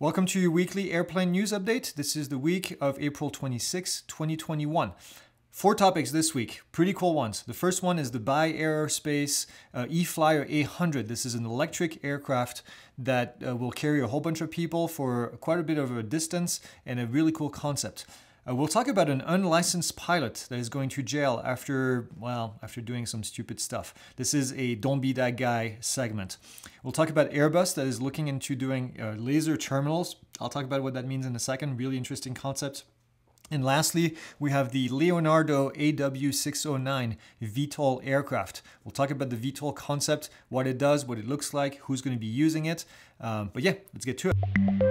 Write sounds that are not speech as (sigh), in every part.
Welcome to your weekly airplane news update. This is the week of April 26, 2021. Four topics this week, pretty cool ones. The first one is the Bye Aerospace uh, E-Flyer 800. This is an electric aircraft that uh, will carry a whole bunch of people for quite a bit of a distance and a really cool concept. Uh, we'll talk about an unlicensed pilot that is going to jail after, well, after doing some stupid stuff. This is a Don't Be That Guy segment. We'll talk about Airbus that is looking into doing uh, laser terminals. I'll talk about what that means in a second. Really interesting concept. And lastly, we have the Leonardo AW609 VTOL aircraft. We'll talk about the VTOL concept, what it does, what it looks like, who's going to be using it. Um, but yeah, let's get to it.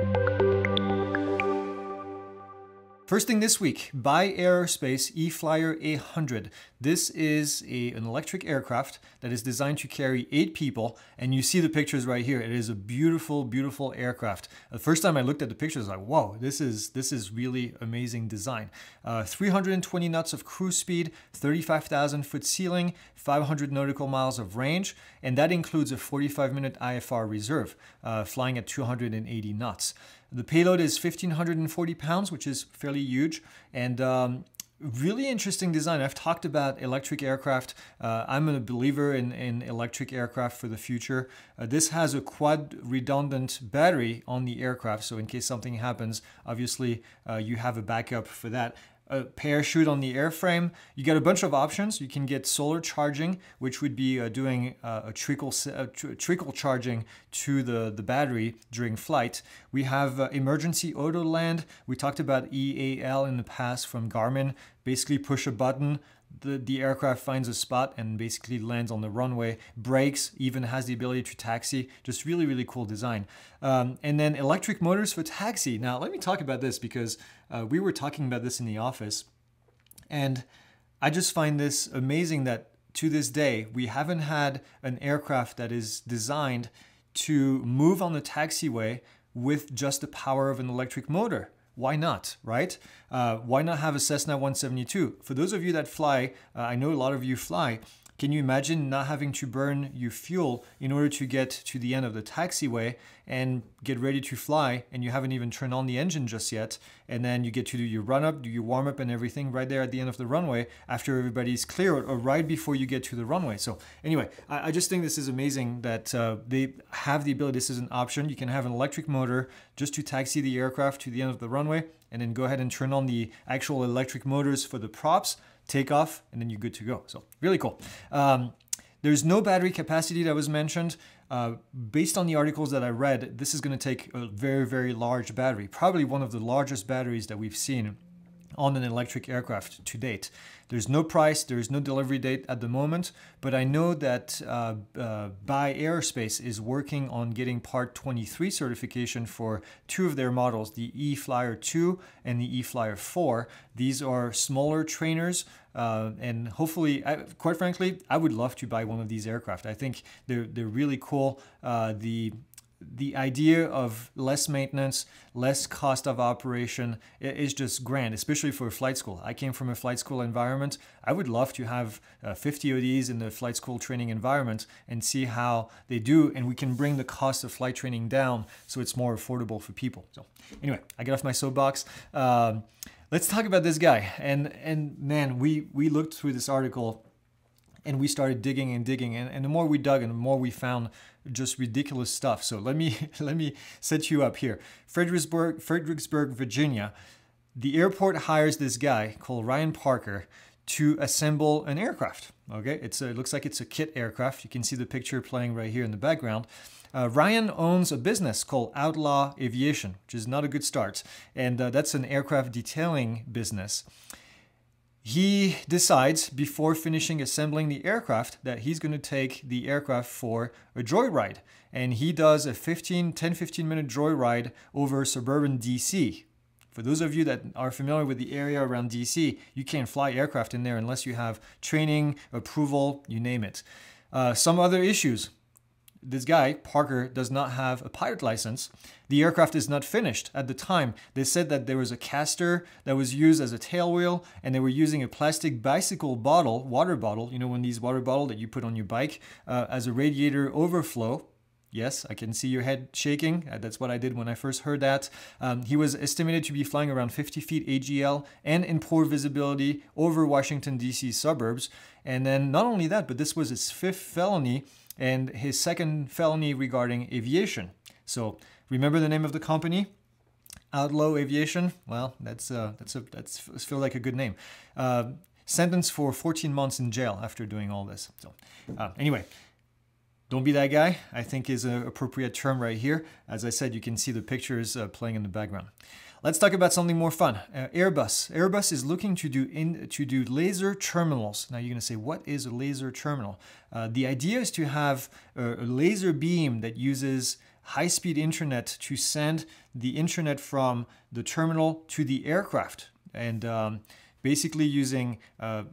First thing this week, Bye Aerospace E-Flyer 800. This is a, an electric aircraft that is designed to carry eight people, and you see the pictures right here. It is a beautiful, beautiful aircraft. The first time I looked at the pictures, I was like, whoa, this is this is really amazing design. Uh, 320 knots of cruise speed, 35,000 foot ceiling, 500 nautical miles of range, and that includes a 45 minute IFR reserve, uh, flying at 280 knots. The payload is 1,540 pounds, which is fairly huge. And um, really interesting design. I've talked about electric aircraft. Uh, I'm a believer in, in electric aircraft for the future. Uh, this has a quad redundant battery on the aircraft. So in case something happens, obviously uh, you have a backup for that a parachute on the airframe. You get a bunch of options. You can get solar charging, which would be uh, doing uh, a trickle a trickle charging to the, the battery during flight. We have uh, emergency auto land. We talked about EAL in the past from Garmin. Basically push a button, the, the aircraft finds a spot and basically lands on the runway, brakes, even has the ability to taxi. Just really, really cool design. Um, and then electric motors for taxi. Now, let me talk about this because uh, we were talking about this in the office. And I just find this amazing that to this day, we haven't had an aircraft that is designed to move on the taxiway with just the power of an electric motor why not, right? Uh, why not have a Cessna 172? For those of you that fly, uh, I know a lot of you fly, can you imagine not having to burn your fuel in order to get to the end of the taxiway and get ready to fly and you haven't even turned on the engine just yet and then you get to do your run up, do your warm up and everything right there at the end of the runway after everybody's clear or right before you get to the runway. So anyway, I, I just think this is amazing that uh, they have the ability, this is an option. You can have an electric motor just to taxi the aircraft to the end of the runway and then go ahead and turn on the actual electric motors for the props take off, and then you're good to go. So really cool. Um, there's no battery capacity that was mentioned. Uh, based on the articles that I read, this is going to take a very, very large battery, probably one of the largest batteries that we've seen on an electric aircraft to date. There's no price, there's no delivery date at the moment, but I know that uh, uh, Bye Aerospace is working on getting Part 23 certification for two of their models, the E-Flyer 2 and the E-Flyer 4. These are smaller trainers, uh, and hopefully, I, quite frankly, I would love to buy one of these aircraft. I think they're, they're really cool. Uh, the the idea of less maintenance, less cost of operation is just grand, especially for a flight school. I came from a flight school environment. I would love to have uh, 50 ODs in the flight school training environment and see how they do, and we can bring the cost of flight training down so it's more affordable for people. So anyway, I get off my soapbox. Um, let's talk about this guy. And and man, we we looked through this article and we started digging and digging and, and the more we dug and the more we found just ridiculous stuff. So let me (laughs) let me set you up here. Fredericksburg fredericksburg virginia the airport hires this guy called ryan parker to assemble an aircraft okay? It's a, it looks like it's a kit aircraft. You can see the picture playing right here in the background. Uh, Ryan owns a business called Outlaw Aviation, which is not a good start, and uh, that's an aircraft detailing business he decides before finishing assembling the aircraft that he's going to take the aircraft for a joyride. And he does a 15, 10, 15 minute joyride over suburban DC. For those of you that are familiar with the area around DC, you can't fly aircraft in there unless you have training, approval, you name it. Uh, some other issues this guy, Parker, does not have a pilot license. The aircraft is not finished at the time. They said that there was a caster that was used as a tail wheel and they were using a plastic bicycle bottle, water bottle, you know, of these water bottle that you put on your bike uh, as a radiator overflow. Yes, I can see your head shaking. Uh, that's what I did when I first heard that. Um, he was estimated to be flying around 50 feet AGL and in poor visibility over Washington, D.C. suburbs. And then not only that, but this was his fifth felony and his second felony regarding aviation. So remember the name of the company? Outlaw Aviation. Well, that's uh, that's a that's feel like a good name. Uh, sentenced for 14 months in jail after doing all this. So uh, anyway, don't be that guy, I think is an appropriate term right here. As I said, you can see the pictures uh, playing in the background. Let's talk about something more fun. Uh, Airbus. Airbus is looking to do in, to do laser terminals. Now you're going to say, what is a laser terminal? Uh, the idea is to have a, a laser beam that uses high-speed internet to send the internet from the terminal to the aircraft, and um, basically using, uh,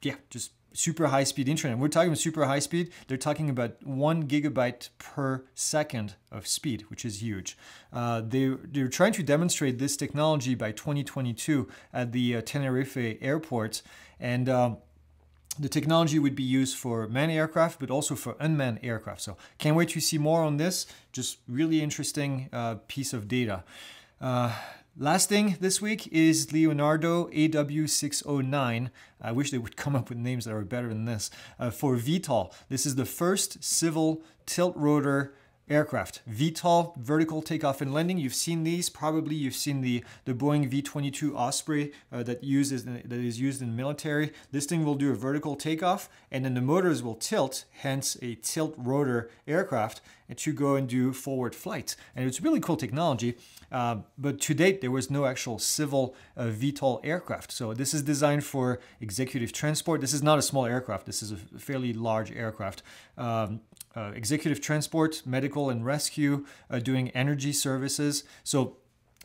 yeah, just super high speed internet. We're talking about super high speed. They're talking about one gigabyte per second of speed, which is huge. Uh, they, they're trying to demonstrate this technology by 2022 at the uh, Tenerife airport. And um, the technology would be used for manned aircraft, but also for unmanned aircraft. So can't wait to see more on this. Just really interesting uh, piece of data. Last thing this week is Leonardo AW609. I wish they would (laughs) come up with names that are better than this. Uh, for VTOL, this is the first civil tilt rotor aircraft. VTOL, vertical takeoff and landing. You've seen these. Probably you've seen the, the Boeing V-22 Osprey uh, that uses that is used in military. This thing will do a vertical takeoff, and then the motors will tilt, hence a tilt rotor aircraft, to go and do forward flight. And it's really cool technology. Uh, but to date, there was no actual civil uh, VTOL aircraft. So this is designed for executive transport. This is not a small aircraft. This is a fairly large aircraft. Um, uh, executive transport, medical and rescue, uh, doing energy services. So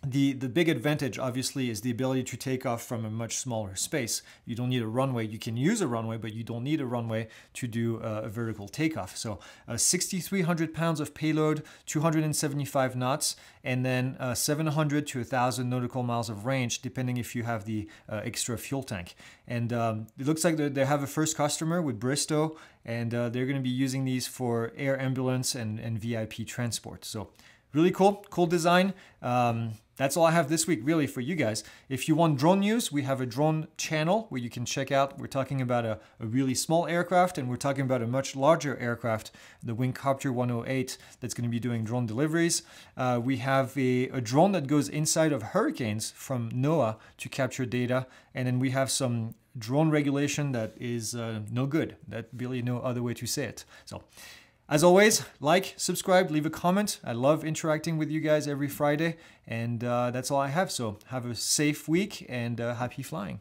the, the big advantage, obviously, is the ability to take off from a much smaller space. You don't need a runway. You can use a runway, but you don't need a runway to do a, a vertical takeoff. So, uh, 6,300 pounds of payload, 275 knots, and then uh, 700 to 1,000 nautical miles of range, depending if you have the uh, extra fuel tank. And um, it looks like they have a first customer with Bristow, and uh, they're going to be using these for air ambulance and, and VIP transport. So, really cool, cool design. Um, that's all I have this week, really, for you guys. If you want drone news, we have a drone channel where you can check out. We're talking about a, a really small aircraft, and we're talking about a much larger aircraft, the Wingcopter 108, that's going to be doing drone deliveries. Uh, we have a, a drone that goes inside of hurricanes from NOAA to capture data, and then we have some drone regulation that is uh, no good. That really no other way to say it. So as always, like, subscribe, leave a comment. I love interacting with you guys every Friday. And uh, that's all I have. So have a safe week and uh, happy flying.